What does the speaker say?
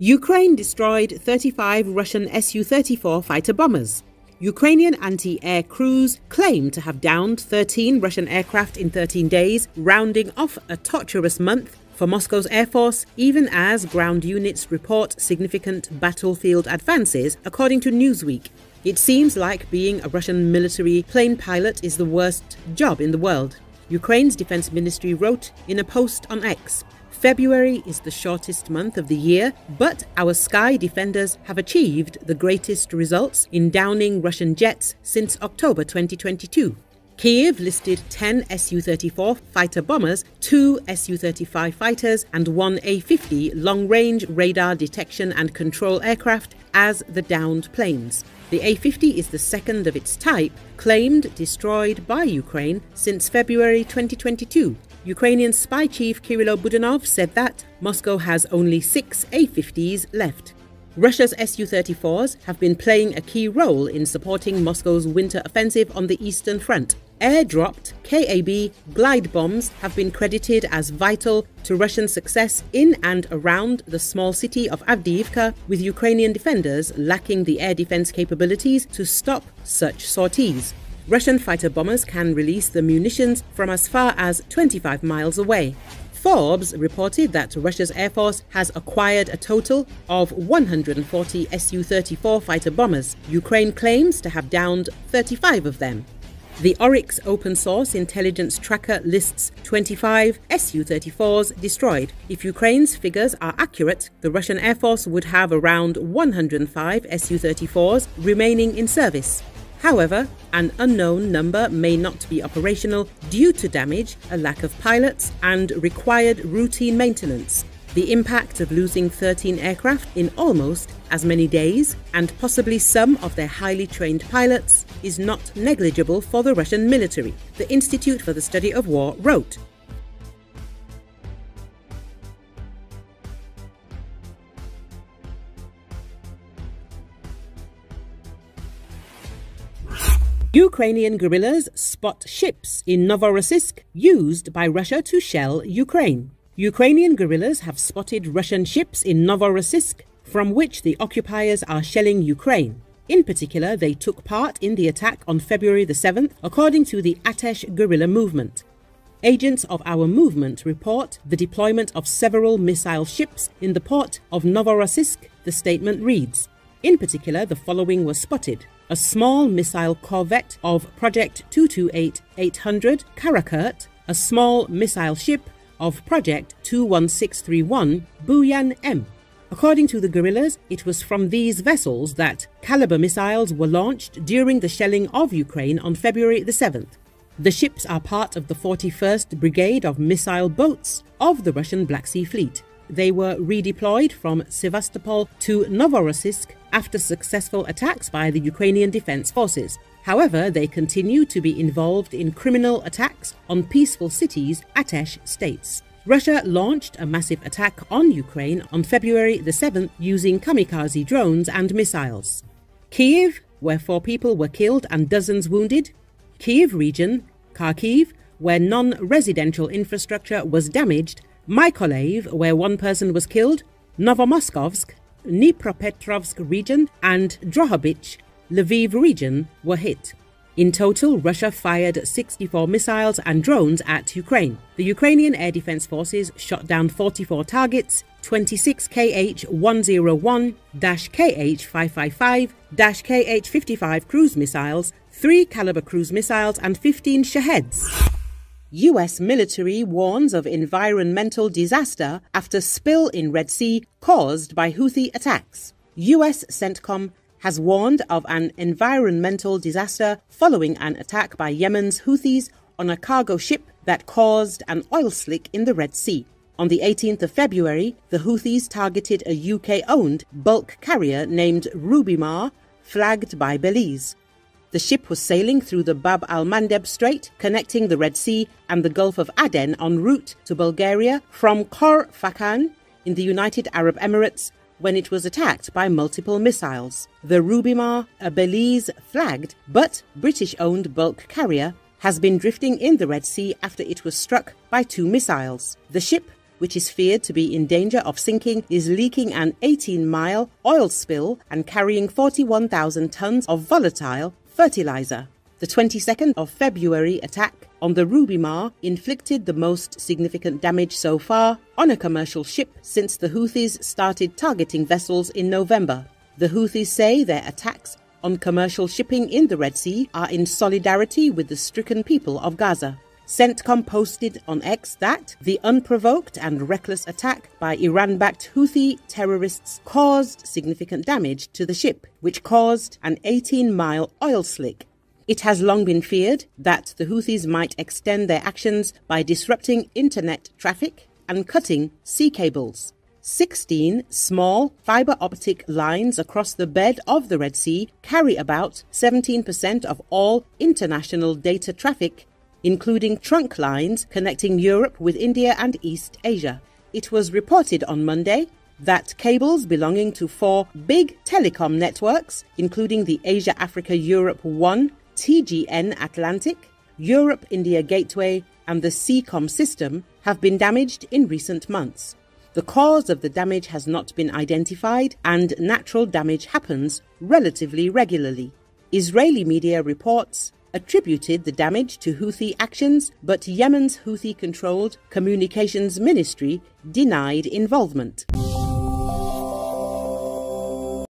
Ukraine destroyed 35 Russian Su 34 fighter bombers. Ukrainian anti air crews claim to have downed 13 Russian aircraft in 13 days, rounding off a torturous month for Moscow's Air Force, even as ground units report significant battlefield advances, according to Newsweek. It seems like being a Russian military plane pilot is the worst job in the world. Ukraine's defense ministry wrote in a post on X. February is the shortest month of the year, but our sky defenders have achieved the greatest results in downing Russian jets since October 2022. Kiev listed 10 Su 34 fighter bombers, 2 Su 35 fighters, and 1 A 50 long range radar detection and control aircraft as the downed planes. The A 50 is the second of its type, claimed destroyed by Ukraine since February 2022. Ukrainian spy chief Kirill Budanov said that Moscow has only six A-50s left. Russia's Su-34s have been playing a key role in supporting Moscow's winter offensive on the Eastern Front. Air-dropped KAB glide bombs have been credited as vital to Russian success in and around the small city of Avdiivka, with Ukrainian defenders lacking the air defense capabilities to stop such sorties. Russian fighter bombers can release the munitions from as far as 25 miles away. Forbes reported that Russia's Air Force has acquired a total of 140 Su 34 fighter bombers. Ukraine claims to have downed 35 of them. The Oryx open source intelligence tracker lists 25 Su 34s destroyed. If Ukraine's figures are accurate, the Russian Air Force would have around 105 Su 34s remaining in service. However, an unknown number may not be operational due to damage, a lack of pilots, and required routine maintenance. The impact of losing 13 aircraft in almost as many days, and possibly some of their highly trained pilots, is not negligible for the Russian military, the Institute for the Study of War wrote. Ukrainian guerrillas spot ships in Novorossiysk used by Russia to shell Ukraine. Ukrainian guerrillas have spotted Russian ships in Novorossiysk from which the occupiers are shelling Ukraine. In particular, they took part in the attack on February the 7th, according to the Atesh guerrilla movement. Agents of our movement report the deployment of several missile ships in the port of Novorossiysk, the statement reads. In particular, the following was spotted a small missile corvette of Project 228-800 Karakurt, a small missile ship of Project 21631 Buyan M. According to the guerrillas, it was from these vessels that Kalibr missiles were launched during the shelling of Ukraine on February the 7th. The ships are part of the 41st Brigade of Missile Boats of the Russian Black Sea Fleet. They were redeployed from Sevastopol to Novorossiysk after successful attacks by the Ukrainian Defense Forces. However, they continue to be involved in criminal attacks on peaceful cities, Atesh states. Russia launched a massive attack on Ukraine on February the 7th using kamikaze drones and missiles. Kiev, where four people were killed and dozens wounded. Kiev region, Kharkiv, where non-residential infrastructure was damaged Mykolaiv, where one person was killed, Novomoskovsk, Dnipropetrovsk region, and Drohobych, Lviv region were hit. In total, Russia fired 64 missiles and drones at Ukraine. The Ukrainian Air Defense Forces shot down 44 targets, 26 KH-101, KH-555, KH-55 cruise missiles, 3 Kalibr cruise missiles and 15 Shaheds. US military warns of environmental disaster after spill in Red Sea caused by Houthi attacks. US CENTCOM has warned of an environmental disaster following an attack by Yemen's Houthis on a cargo ship that caused an oil slick in the Red Sea. On the 18th of February, the Houthis targeted a UK owned bulk carrier named Rubimar, flagged by Belize. The ship was sailing through the Bab al Mandeb Strait, connecting the Red Sea and the Gulf of Aden en route to Bulgaria from Khor Fakkan in the United Arab Emirates when it was attacked by multiple missiles. The Rubimar, a Belize flagged but British owned bulk carrier, has been drifting in the Red Sea after it was struck by two missiles. The ship which is feared to be in danger of sinking, is leaking an 18 mile oil spill and carrying 41,000 tons of volatile fertilizer. The 22nd of February attack on the Rubimar inflicted the most significant damage so far on a commercial ship since the Houthis started targeting vessels in November. The Houthis say their attacks on commercial shipping in the Red Sea are in solidarity with the stricken people of Gaza. CENTCOM posted on X that the unprovoked and reckless attack by Iran backed Houthi terrorists caused significant damage to the ship, which caused an 18 mile oil slick it has long been feared that the Houthis might extend their actions by disrupting internet traffic and cutting sea cables. 16 small fiber optic lines across the bed of the Red Sea carry about 17% of all international data traffic, including trunk lines connecting Europe with India and East Asia. It was reported on Monday that cables belonging to four big telecom networks, including the Asia Africa Europe 1 TGN Atlantic, Europe India Gateway, and the Seacom system have been damaged in recent months. The cause of the damage has not been identified, and natural damage happens relatively regularly. Israeli media reports attributed the damage to Houthi actions, but Yemen's Houthi controlled communications ministry denied involvement.